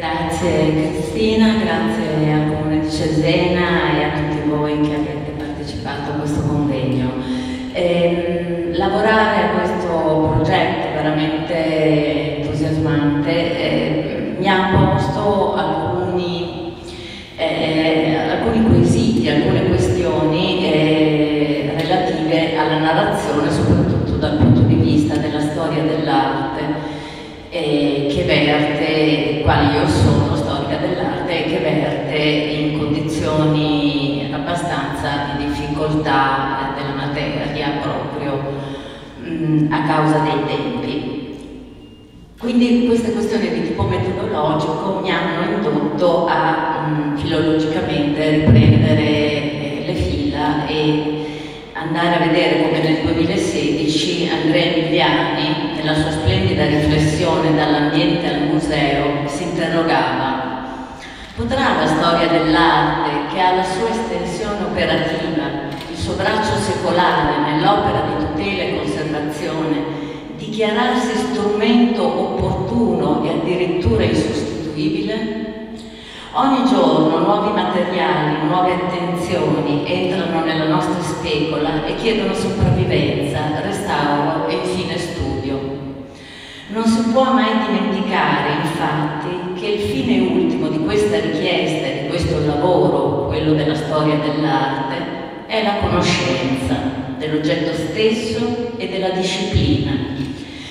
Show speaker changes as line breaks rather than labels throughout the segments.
Grazie Cristina, grazie al Comune di Cesena e a tutti voi che avete partecipato a questo convegno. Eh, lavorare a questo progetto veramente verte, quale io sono, storica dell'arte, che verte in condizioni abbastanza di difficoltà della materia proprio mh, a causa dei tempi. Quindi queste questioni di tipo metodologico mi hanno indotto a mh, filologicamente riprendere eh, le fila e andare a vedere come nel 2016 Andrea Emiliani, nella sua splendida riflessione dall'ambiente al museo, si interrogava potrà la storia dell'arte, che ha la sua estensione operativa, il suo braccio secolare nell'opera di tutela e conservazione, dichiararsi strumento opportuno e addirittura insostituibile? Ogni giorno nuovi materiali, nuove attenzioni entrano nella nostra specola e chiedono sopravvivenza, restauro e infine studio. Non si può mai dimenticare, infatti, che il fine ultimo di questa richiesta e di questo lavoro, quello della storia dell'arte, è la conoscenza dell'oggetto stesso e della disciplina.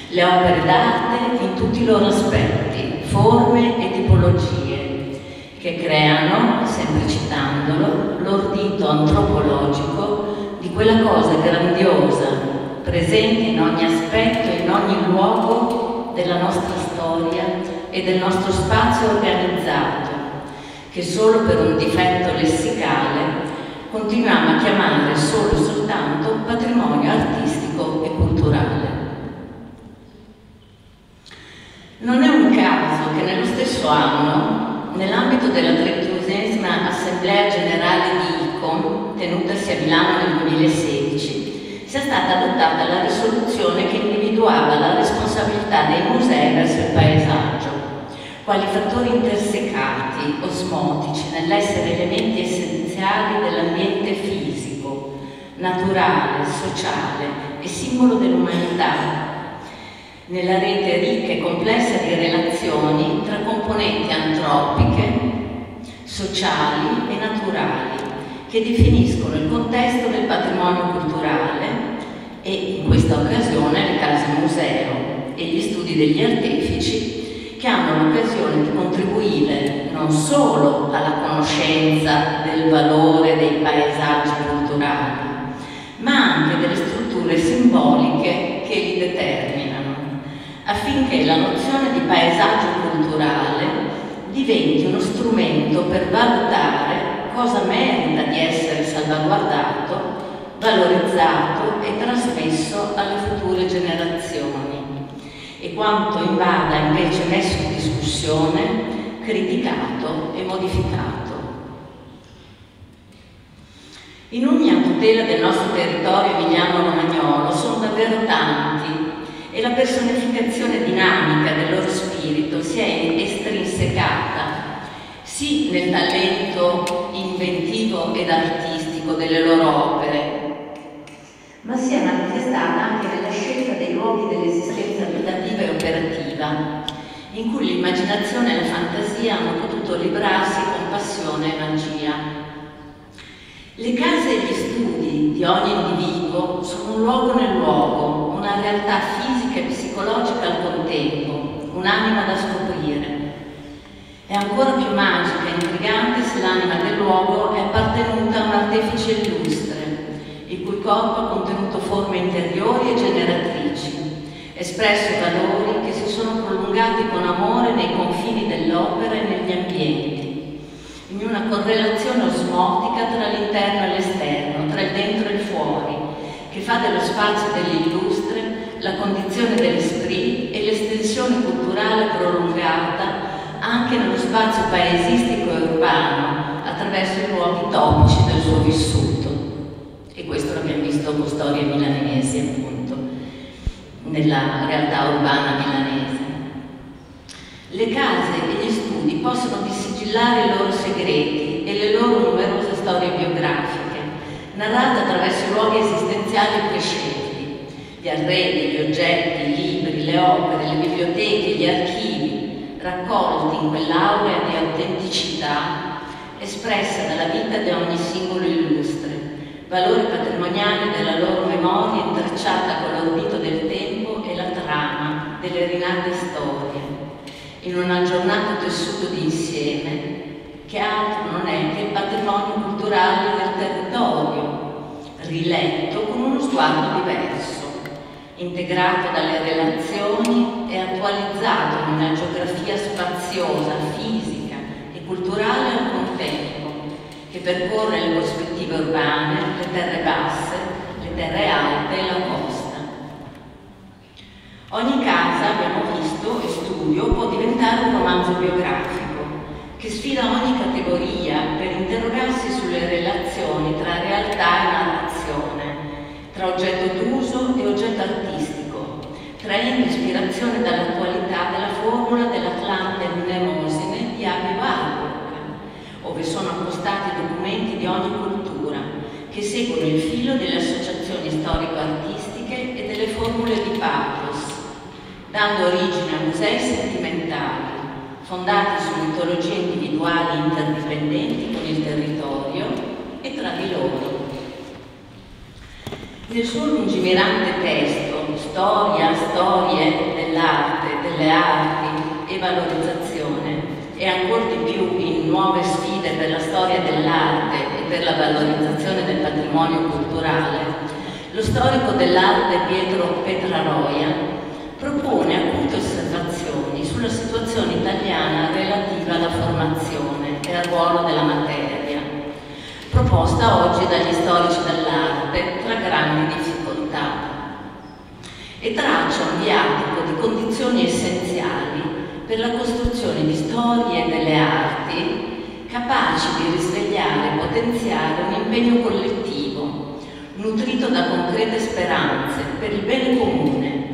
Le opere d'arte in tutti i loro aspetti, forme e tipologie, che creano, sempre citandolo, l'ordito antropologico di quella cosa grandiosa, presente in ogni aspetto e in ogni luogo della nostra storia e del nostro spazio organizzato, che solo per un difetto lessicale continuiamo a chiamare solo e soltanto patrimonio artistico e culturale. Non è un caso che nello stesso anno nell'ambito della 31esima Assemblea Generale di ICOM, tenutasi a Milano nel 2016, sia stata adottata la risoluzione che individuava la responsabilità dei musei verso il paesaggio, quali fattori intersecati, osmotici, nell'essere elementi essenziali dell'ambiente fisico, naturale, sociale e simbolo dell'umanità. Nella rete ricca e complessa di relazioni tra componenti antropiche, sociali e naturali che definiscono il contesto del patrimonio culturale e in questa occasione le case museo e gli studi degli artefici che hanno l'occasione di contribuire non solo alla conoscenza del valore dei paesaggi culturali, ma anche delle strutture simboliche che li determinano affinché la nozione di paesaggio culturale diventi uno strumento per valutare cosa merita di essere salvaguardato, valorizzato e trasmesso alle future generazioni e quanto invada invece messo in discussione, criticato e modificato. I numi a tutela del nostro territorio emiliano-romagnolo sono davvero tanti e la personificazione dinamica del loro spirito si è estrinsecata sì nel talento inventivo ed artistico delle loro opere, ma si è manifestata anche nella scelta dei luoghi dell'esistenza abitativa e operativa, in cui l'immaginazione e la fantasia hanno potuto librarsi con passione e magia. Le case e gli studi di ogni individuo sono un luogo nel luogo, una realtà fisica e psicologica al contempo, un'anima da scoprire. È ancora più magica e intrigante se l'anima del luogo è appartenuta a un artefice illustre, il cui corpo ha forme interiori e generatrici, espresso valori che si sono prolungati con amore nei confini dell'opera e negli ambienti, in una correlazione osmotica tra l'interno e l'esterno, tra il dentro e il fuori, che fa dello spazio dell'illustre la condizione dell'esprit e l'estensione culturale prolungata anche nello spazio paesistico e urbano attraverso i luoghi topici del suo vissuto. E questo l'abbiamo visto con storie milanesi, appunto, nella realtà urbana milanese. Le case e gli studi possono dissigillare i loro segreti e le loro numerose storie biografiche, narrate attraverso luoghi esistenziali prescelti, gli arredi, gli oggetti, i libri, le opere, le biblioteche, gli archivi, raccolti in quell'aurea di autenticità espressa dalla vita di ogni singolo illustre, valore patrimoniale della loro memoria intrecciata con l'orbito del tempo e la trama delle rinate storie, in un aggiornato tessuto di insieme che altro non è che il patrimonio culturale del territorio, riletto con uno sguardo diverso, integrato dalle relazioni e attualizzato in una geografia spaziosa, fisica e culturale al contempo, che percorre le prospettive urbane, le terre basse, le terre alte e la costa. Ogni casa, abbiamo visto, e studio, può diventare un romanzo biografico che sfida ogni categoria per interrogarsi sulle relazioni tra realtà e narrazione, tra oggetto d'uso e oggetto artistico, traendo ispirazione dall'attualità di cultura che seguono il filo delle associazioni storico-artistiche e delle formule di pathos, dando origine a musei sentimentali, fondati su mitologie individuali interdipendenti con il territorio e tra di loro. Nel suo lungimirante testo Storia, storie dell'arte, delle arti e valorizzazione e ancora di più in nuove sfide per la storia dell'arte per la valorizzazione del patrimonio culturale, lo storico dell'arte Pietro Petraroia propone acute osservazioni sulla situazione italiana relativa alla formazione e al ruolo della materia, proposta oggi dagli storici dell'arte tra grandi difficoltà, e traccia un viatico di condizioni essenziali per la costruzione di storie delle arti capaci di risvegliare e potenziare un impegno collettivo, nutrito da concrete speranze per il bene comune.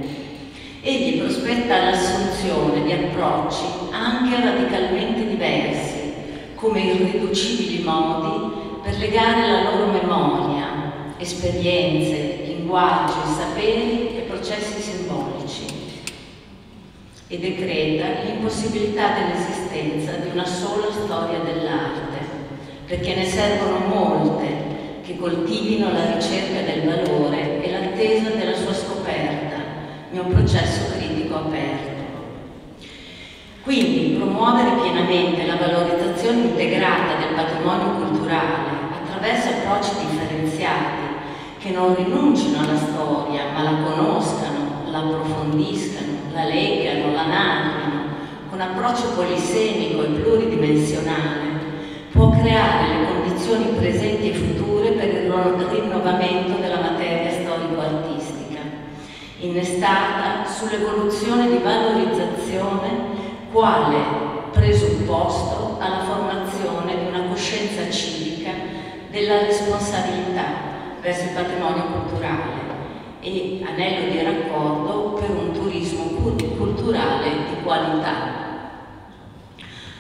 Egli prospetta l'assunzione di approcci anche radicalmente diversi, come irriducibili modi per legare la loro memoria, esperienze, linguaggi, saperi e processi e decreta l'impossibilità dell'esistenza di una sola storia dell'arte, perché ne servono molte che coltivino la ricerca del valore e l'attesa della sua scoperta in un processo critico aperto. Quindi promuovere pienamente la valorizzazione integrata del patrimonio culturale attraverso approcci differenziati che non rinuncino alla storia ma la conoscano, la approfondiscano la leggano, la narrano, con approccio polisemico e pluridimensionale, può creare le condizioni presenti e future per il rinnovamento della materia storico-artistica, innestata sull'evoluzione di valorizzazione quale presupposto alla formazione di una coscienza civica della responsabilità verso il patrimonio culturale e anello di raccordo per un turismo culturale di qualità.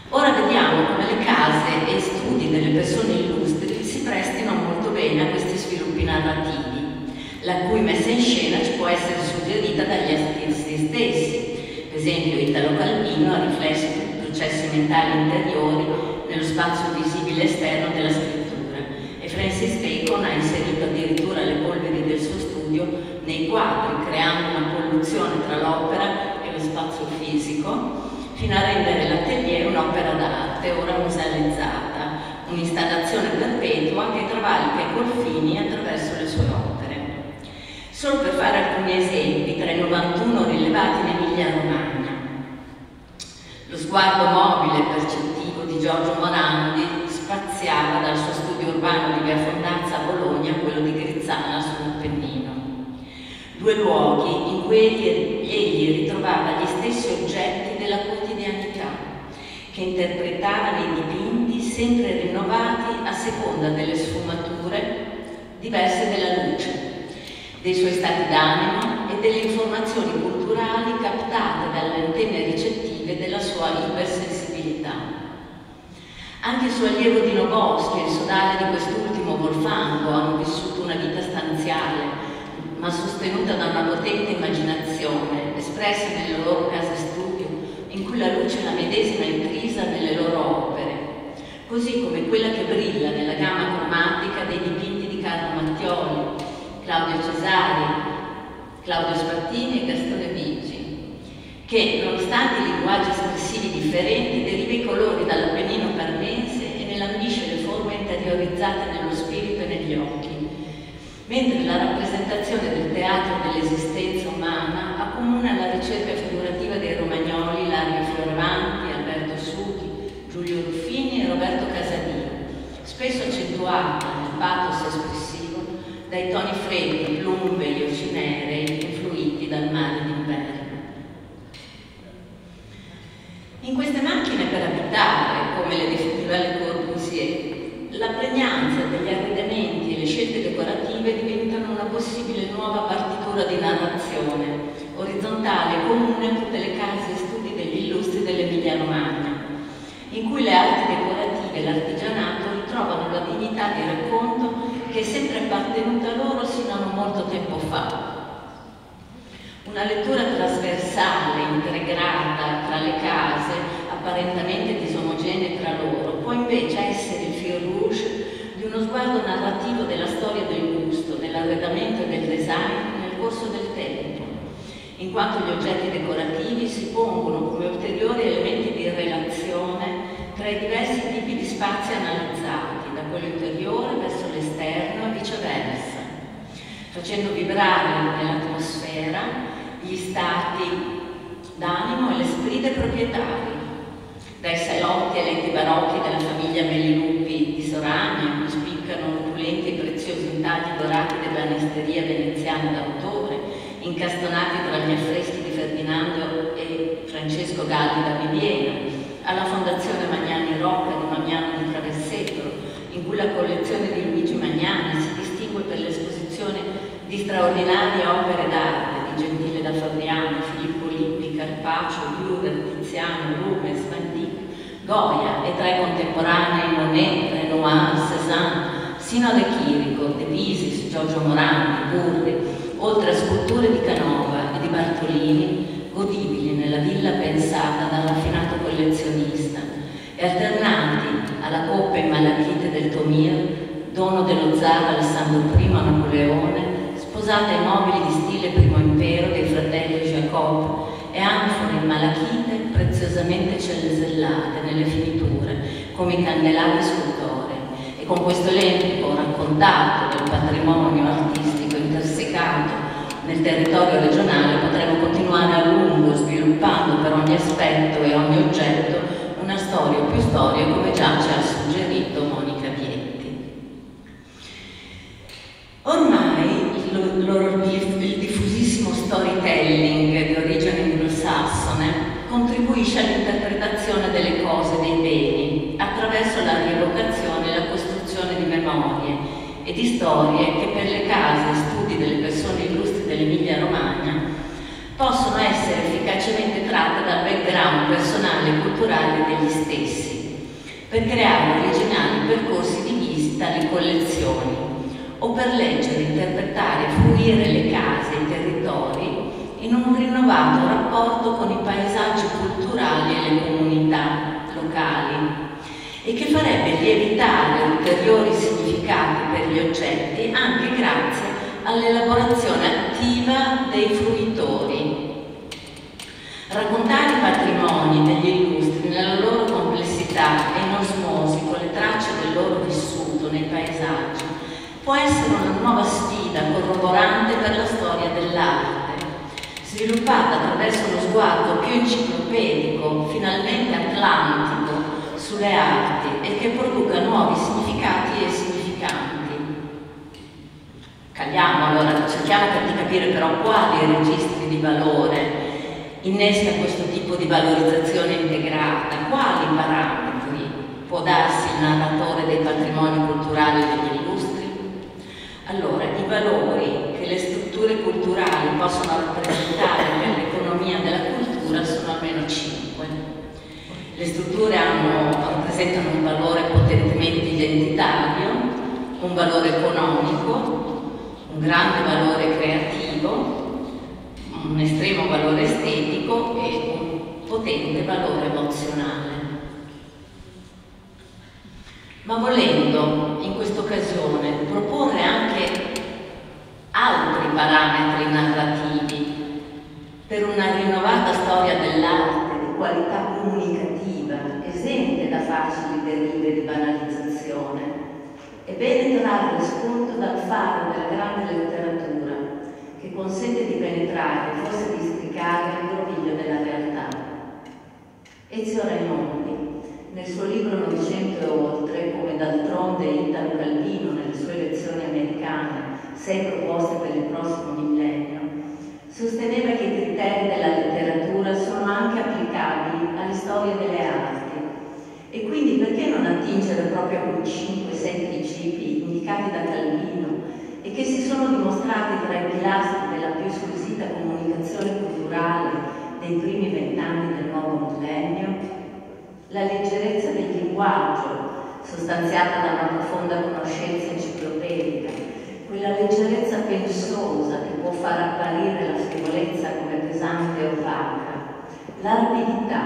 Ora vediamo come le case e studi delle persone illustri si prestino molto bene a questi sviluppi narrativi, la cui messa in scena ci può essere suggerita dagli artisti stessi. Per esempio Italo Calvino ha riflesso i processi mentali interiori nello spazio visibile esterno della scrittura e Francis Bacon ha inserito addirittura le polveri del suo studio nei quadri, creando una colluzione tra l'opera e lo spazio fisico, fino a rendere l'atelier un'opera d'arte ora musealizzata, un'installazione perpetua che travalica i confini attraverso le sue opere. Solo per fare alcuni esempi, tra i 91 rilevati in Emilia Romagna, lo sguardo mobile e percettivo di Giorgio Morandi spaziava dal suo studio urbano di Via Fondazza a Bologna a quello di Grizzana sull'Appennino due luoghi in cui egli, ritrovava gli stessi oggetti della quotidianità, che interpretavano i dipinti sempre rinnovati a seconda delle sfumature diverse della luce, dei suoi stati d'animo e delle informazioni culturali captate dalle antenne ricettive della sua ipersensibilità. Anche il suo allievo Dino Boschi il sodale di quest'ultimo Volfango hanno vissuto una vita stanziale, ma sostenuta da una potente immaginazione, espressa nelle loro case studio, in cui la luce è la medesima intrisa nelle loro opere, così come quella che brilla nella gamma cromatica dei dipinti di Carlo Mattioli, Claudio Cesari, Claudio Spattini e Gastone Viggi, che, nonostante i linguaggi espressivi differenti, deriva i colori dall'Appennino parmense e ne lambisce le forme interiorizzate nello spirito e negli occhi, mentre la rappresentazione del teatro dell'esistenza umana accomuna la ricerca figurativa dei romagnoli Lario Fioravanti, Alberto Suti, Giulio Ruffini e Roberto Casadino, spesso accentuata nel pathos espressivo dai toni freddi, plumbei o cinerei influiti dal mare d'inverno. In queste macchine per abitare, come le definiva Le Corbusier, la pregnanza degli arredamenti e le scelte decorative diventano una possibile nuova partitura di narrazione, orizzontale e comune a tutte le case e studi degli illustri dell'Emilia Romagna, in cui le arti decorative e l'artigianato ritrovano la dignità di racconto che è sempre appartenuta loro sino a non molto tempo fa, una lettura trasversale, integrata tra le case, apparentemente disomogenee tra loro, può invece essere il fil rouge di uno sguardo narrativo della storia del gusto, dell'arredamento e del design corso del tempo, in quanto gli oggetti decorativi si pongono come ulteriori elementi di relazione tra i diversi tipi di spazi analizzati, da quello interiore verso l'esterno e viceversa, facendo vibrare nell'atmosfera gli stati d'animo e le sprite proprietari, dai salotti e letti barocchi della famiglia Meliluppi di Soragna, opulenti e preziosi intagli dorati dell'anisteria veneziana d'autore, incastonati tra gli affreschi di Ferdinando e Francesco Galli da Viviena, alla Fondazione Magnani Rocca di Magnano di Travessetto, in cui la collezione di Luigi Magnani si distingue per l'esposizione di straordinarie opere d'arte Gentile da Fabriano, Filippo Lippi, Carpaccio, Dürer, Tiziano, Rubens, Van Dyck, Goya e tra i contemporanei Monet, Renoir, Cézanne, sino ad Chirico, De Pisis, Giorgio Morandi, Burri, oltre a sculture di Canova e di Bartolini, godibili nella villa pensata dal raffinato collezionista e alternati alla coppa in malachite del Tomir, dono dello zar Alessandro I a Napoleone, sposata ai mobili di stile primo impero dei fratelli Jacob e anfore in malachite preziosamente cellesellate nelle finiture, come i candelabri scultori. Con questo elenco raccontato del patrimonio artistico intersecato nel territorio regionale potremo continuare a lungo sviluppando per ogni aspetto e ogni oggetto una storia più storie come già ci ha suggerito Monica Vietti. Ormai il, loro, il diffusissimo storytelling di origine anglosassone contribuisce all'interpretazione delle cose, dei beni, attraverso la rievocazione e la costruzione di memorie e di storie che per le case e studi delle persone illustri dell'Emilia Romagna possono essere efficacemente tratte dal background personale e culturale degli stessi, per creare originali percorsi di visita alle collezioni o per leggere, interpretare, fruire le case e i territori in un rinnovato rapporto con i paesaggi culturali e le comunità locali e che farebbe lievitare ulteriori significati per gli oggetti anche grazie all'elaborazione attiva dei fruitori. Raccontare i patrimoni degli illustri nella loro complessità e in osmosi con le tracce del loro vissuto nei paesaggi può essere una nuova sfida corroborante per la storia dell'arte, sviluppata attraverso uno sguardo più enciclopedico, finalmente atlantico, sulle arti e che produca nuovi significati e. Cagliamo allora, cerchiamo di capire però quali registri di valore innesca questo tipo di valorizzazione integrata, quali parametri può darsi il narratore dei patrimoni culturali degli illustri allora, i valori che le strutture culturali possono rappresentare per l'economia della cultura sono almeno cinque. Le strutture hanno rappresentano un valore potentemente identitario, un valore economico, un grande valore creativo, un estremo valore estetico e un potente valore emozionale. Ma volendo in questa occasione proporre anche altri parametri narrativi per una rinnovata storia dell'arte di qualità comunicativa, esente da facili derive di banalizzazione, è bene trarre spunto dal faro della grande letteratura che consente di penetrare forse di stricare il groviglio della realtà. Ezio Raimondi, nel suo libro Novecento e oltre, come d'altronde Italo Calvino nelle sue lezioni americane, sei proposte per il prossimo millennio, sosteneva che i criteri della letteratura sono anche applicabili alle storie delle arti e quindi perché non attingere proprio a quei 5-6 principi indicati da Calvino e che si sono dimostrati tra i pilastri della più squisita comunicazione culturale dei primi vent'anni del nuovo millennio? La leggerezza del linguaggio, sostanziata da una profonda conoscenza enciclopedica, quella leggerezza pensosa che può far apparire la scrivolezza come pesante e opaca, la rapidità,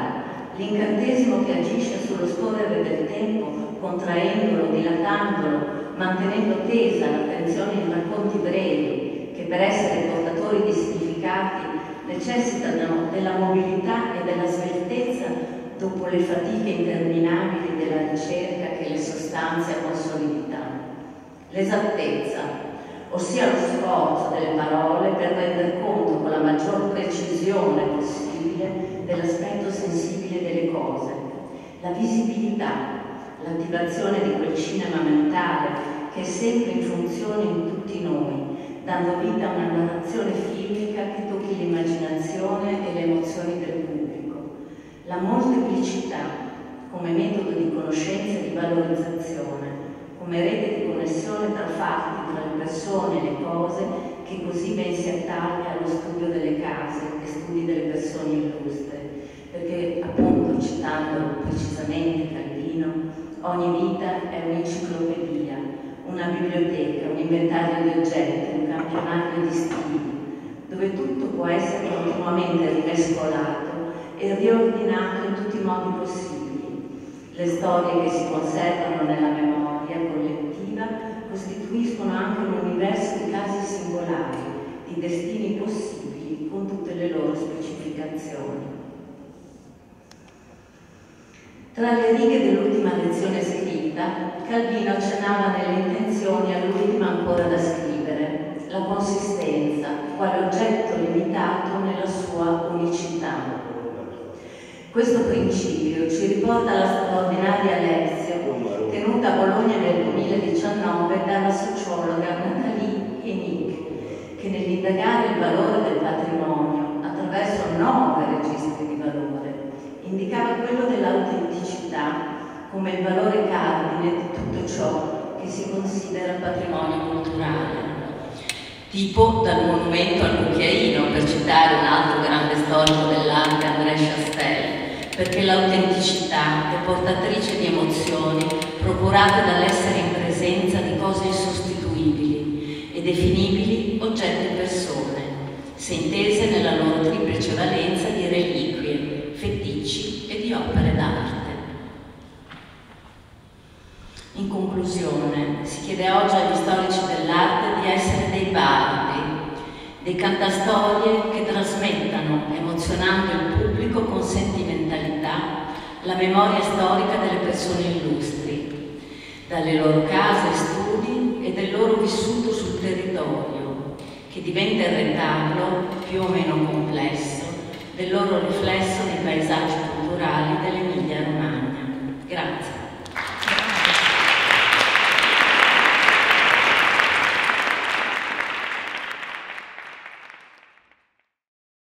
l'incantesimo che agisce sullo scorrere del tempo, contraendolo, dilatandolo, mantenendo tesa l'attenzione in racconti brevi, che per essere portatori di significati necessitano della mobilità e della sveltezza dopo le fatiche interminabili della ricerca che le sostanzia con solidità. L'esattezza, ossia lo sforzo delle parole per rendere conto con la maggior precisione possibile dell'aspetto sensibile delle cose, la visibilità, l'attivazione di quel cinema mentale che è sempre in funzione in tutti noi, dando vita a una narrazione filmica che tocchi l'immaginazione e le emozioni del pubblico, la molteplicità come metodo di conoscenza e di valorizzazione, come rete di connessione tra fatti, tra le persone e le cose, che così ben si attaglia allo studio delle case e studi delle persone illustre. Perché, appunto, citando precisamente Calvino, ogni vita è un'enciclopedia, una biblioteca, un inventario di oggetti, un campionario di stili, dove tutto può essere continuamente rimescolato e riordinato in tutti i modi possibili. Le storie che si conservano nella memoria collettiva costituiscono anche un universo di casi singolari, di destini possibili con tutte le loro specificazioni. Tra le righe dell'ultima lezione scritta, Calvino accennava nelle intenzioni all'ultima ancora da scrivere, la consistenza, quale oggetto limitato nella sua unicità. Questo principio ci riporta alla straordinaria lezione tenuta a Bologna nel 2019 dalla sociologa Nathalie Hennig, che nell'indagare il valore del patrimonio attraverso nove registri di valore patrimonio culturale tipo dal monumento al cucchiaino, per citare un altro grande storico dell'arte, André Chastel, perché l'autenticità è portatrice di emozioni procurate dall'essere in presenza di cose insostituibili e definibili oggetti e persone, se intese nella loro triplice valenza di reliquie, feticci e di opere d'arte. In conclusione, si chiede oggi agli storici dell'arte di essere dei bardi, dei cantastorie che trasmettano, emozionando il pubblico con sentimentalità, la memoria storica delle persone illustri, dalle loro case studi e del loro vissuto sul territorio, che diventa il retablo, più o meno complesso, del loro riflesso nei paesaggi culturali dell'Emilia Romagna.